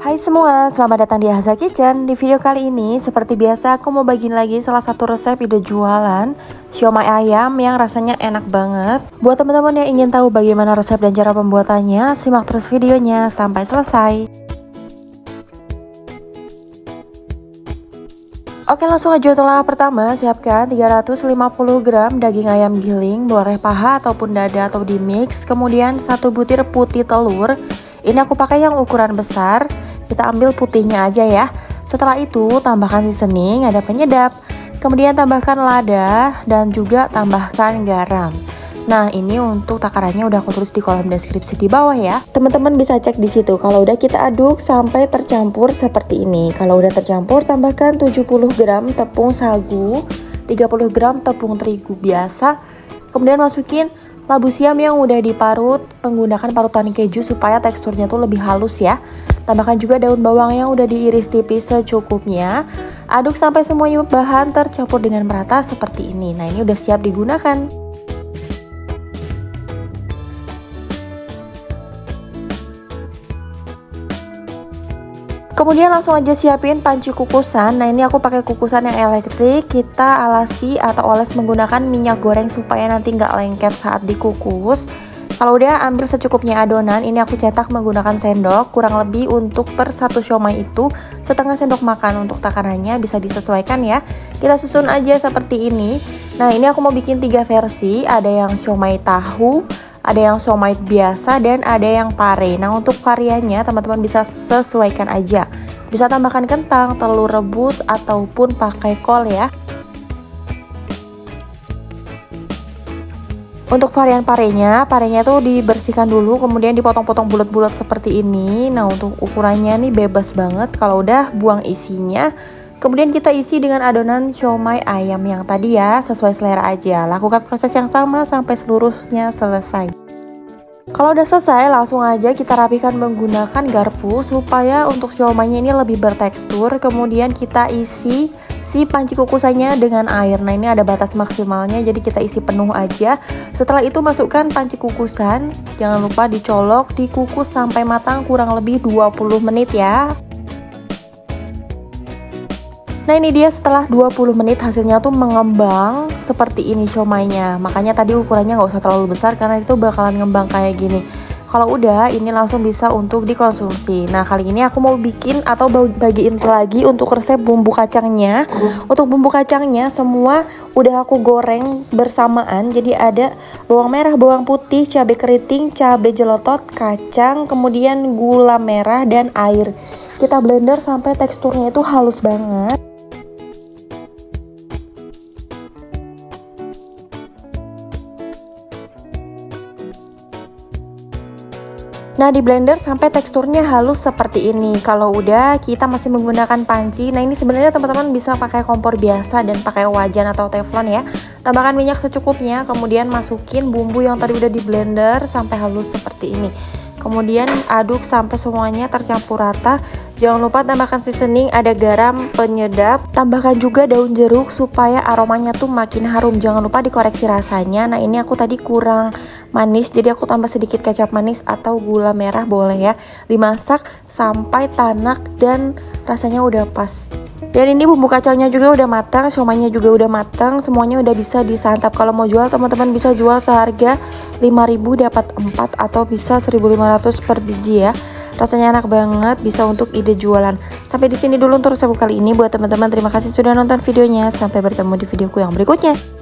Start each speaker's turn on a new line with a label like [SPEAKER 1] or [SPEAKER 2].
[SPEAKER 1] Hai semua, selamat datang di Haza Kitchen. Di video kali ini, seperti biasa aku mau bagiin lagi salah satu resep ide jualan siomay ayam yang rasanya enak banget. Buat teman-teman yang ingin tahu bagaimana resep dan cara pembuatannya, simak terus videonya sampai selesai. Oke langsung aja untuk langkah pertama siapkan 350 gram daging ayam giling boleh paha ataupun dada atau di mix kemudian satu butir putih telur ini aku pakai yang ukuran besar kita ambil putihnya aja ya. Setelah itu tambahkan seasoning, ada penyedap. Kemudian tambahkan lada dan juga tambahkan garam. Nah, ini untuk takarannya udah aku tulis di kolom deskripsi di bawah ya. Teman-teman bisa cek di situ. Kalau udah kita aduk sampai tercampur seperti ini. Kalau udah tercampur, tambahkan 70 gram tepung sagu, 30 gram tepung terigu biasa. Kemudian masukin labu siam yang udah diparut menggunakan parutan keju supaya teksturnya tuh lebih halus ya. Tambahkan juga daun bawang yang udah diiris tipis secukupnya. Aduk sampai semuanya bahan tercampur dengan merata seperti ini. Nah, ini udah siap digunakan. Kemudian langsung aja siapin panci kukusan. Nah, ini aku pakai kukusan yang elektrik. Kita alasi atau oles menggunakan minyak goreng supaya nanti nggak lengket saat dikukus. Kalau udah ambil secukupnya adonan, ini aku cetak menggunakan sendok, kurang lebih untuk per satu siomay itu setengah sendok makan untuk takarannya bisa disesuaikan ya. Kita susun aja seperti ini. Nah ini aku mau bikin tiga versi, ada yang siomay tahu, ada yang siomay biasa dan ada yang pare. Nah untuk variannya teman-teman bisa sesuaikan aja. Bisa tambahkan kentang, telur rebus ataupun pakai kol ya. Untuk varian parenya, parenya tuh dibersihkan dulu, kemudian dipotong-potong bulat-bulat seperti ini. Nah, untuk ukurannya nih bebas banget. Kalau udah buang isinya, kemudian kita isi dengan adonan siomay ayam yang tadi ya, sesuai selera aja. Lakukan proses yang sama sampai seluruhnya selesai. Kalau udah selesai, langsung aja kita rapikan menggunakan garpu supaya untuk siomaynya ini lebih bertekstur. Kemudian kita isi si panci kukusannya dengan air. Nah ini ada batas maksimalnya jadi kita isi penuh aja. Setelah itu masukkan panci kukusan. Jangan lupa dicolok dikukus sampai matang kurang lebih 20 menit ya. Nah ini dia setelah 20 menit hasilnya tuh mengembang seperti ini siomaynya Makanya tadi ukurannya nggak usah terlalu besar karena itu bakalan ngembang kayak gini kalau udah, ini langsung bisa untuk dikonsumsi. Nah, kali ini aku mau bikin atau bagiin lagi untuk resep bumbu kacangnya. Untuk bumbu kacangnya semua udah aku goreng bersamaan. Jadi ada bawang merah, bawang putih, cabai keriting, cabai jelotot, kacang, kemudian gula merah dan air. Kita blender sampai teksturnya itu halus banget. Nah di blender sampai teksturnya halus seperti ini. Kalau udah kita masih menggunakan panci. Nah ini sebenarnya teman-teman bisa pakai kompor biasa dan pakai wajan atau teflon ya. Tambahkan minyak secukupnya Kemudian masukin bumbu yang tadi udah di blender sampai halus seperti ini. Kemudian aduk sampai semuanya tercampur rata Jangan lupa tambahkan seasoning, ada garam, penyedap, tambahkan juga daun jeruk supaya aromanya tuh makin harum. Jangan lupa dikoreksi rasanya. Nah, ini aku tadi kurang manis, jadi aku tambah sedikit kecap manis atau gula merah boleh ya. Dimasak sampai tanak dan rasanya udah pas. Dan ini bumbu kacangnya juga udah matang, siomaynya juga udah matang, semuanya udah bisa disantap. Kalau mau jual teman-teman bisa jual seharga 5000 dapat 4 atau bisa 1500 per biji ya. Rasanya enak banget, bisa untuk ide jualan. Sampai di sini dulu untuk resep kali ini buat teman-teman. Terima kasih sudah nonton videonya. Sampai bertemu di videoku yang berikutnya.